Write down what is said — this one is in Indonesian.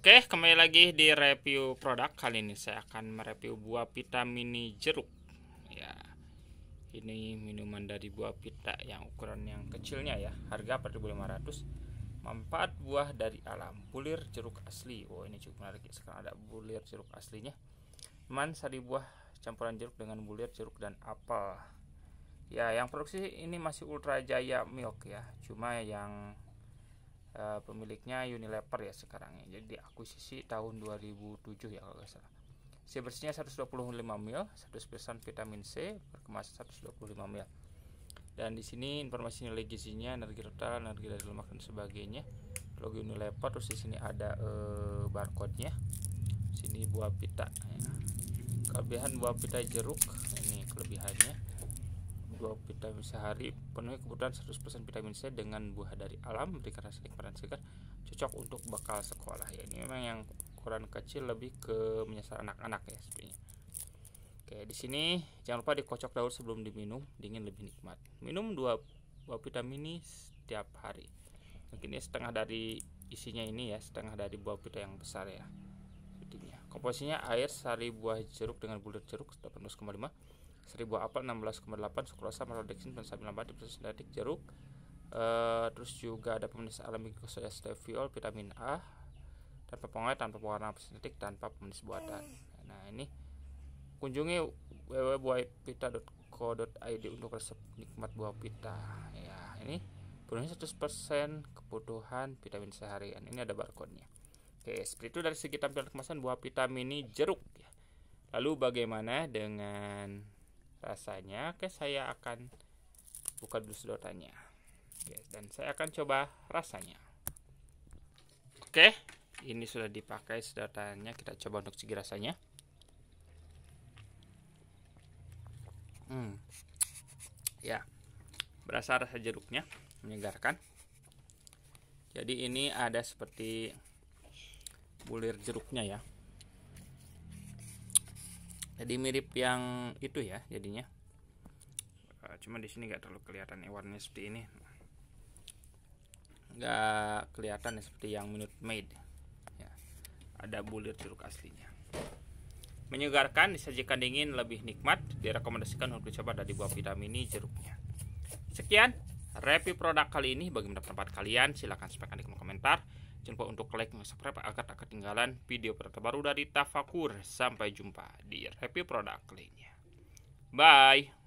Oke, kembali lagi di review produk. Kali ini saya akan mereview buah pita mini jeruk. Ya, ini minuman dari buah pita yang ukuran yang kecilnya ya. Harga 4.500. Manfaat buah dari alam. Bulir jeruk asli. Oh, ini cukup menarik. Ya. Sekarang ada bulir jeruk aslinya. Man sari buah campuran jeruk dengan bulir jeruk dan apel. Ya, yang produksi ini masih Ultra Jaya Milk ya. Cuma yang uh, pemiliknya Unilever ya sekarang ya. Jadi diakuisisi tahun 2007 ya kalau nggak salah. Isi bersihnya 125 ml, 100% vitamin C, berkemasan 125 ml. Dan di sini informasi nilai energi total, energi dari lemak dan sebagainya. Logo Unilever terus di sini ada uh, barcode-nya. Sini buah pita ya. Kelebihan buah pita jeruk ini kelebihannya dua vitamin sehari penuhi kebutuhan 100% vitamin C dengan buah dari alam berikan rasa nikmat dan segar cocok untuk bekal sekolah. Ya ini memang yang ukuran kecil lebih ke menyasar anak-anak ya sebenarnya. Oke di sini jangan lupa dikocok dahulu sebelum diminum dingin lebih nikmat. Minum dua buah vitamin ini setiap hari. Mungkin ini setengah dari isinya ini ya setengah dari buah pita yang besar ya. Komposisinya air sari buah jeruk dengan bulir jeruk 18,5 1000 apel 16,8 sukrosa maltodextrin pensamin lambat sintetik jeruk. Uh, terus juga ada pemanis alami glukosa steviol vitamin A tanpa pengawet tanpa pewarna sintetik tanpa pemanis buatan. Nah ini kunjungi www.buahpita.co.id untuk resep nikmat buah pita. Ya ini penuhi 100% kebutuhan vitamin seharian. Ini ada barcode nya oke seperti itu dari segi tampilan kemasan buah pita mini jeruk. Ya lalu bagaimana dengan rasanya oke saya akan buka dulu sedotannya. Oke dan saya akan coba rasanya. Oke ini sudah dipakai sedotannya. Kita coba untuk segi rasanya. Hmm. Ya berasa rasa jeruknya menyegarkan. Jadi ini ada seperti bulir jeruknya ya jadi mirip yang itu ya jadinya. Uh, cuma di sini nggak terlalu kelihatan ya warnanya seperti ini. Nggak kelihatan ya seperti yang Minute Maid. Ya. Ada bulir jeruk aslinya. Menyegarkan disajikan dingin lebih nikmat direkomendasikan untuk dicoba dari buah vitamin ini jeruknya. Sekian review produk kali ini. Bagaimana pendapat kalian silahkan sampaikan di kolom komentar Jangan lupa untuk like dan subscribe agar tak ketinggalan video terbaru dari Tafakur. Sampai jumpa di review produk lainnya. Bye!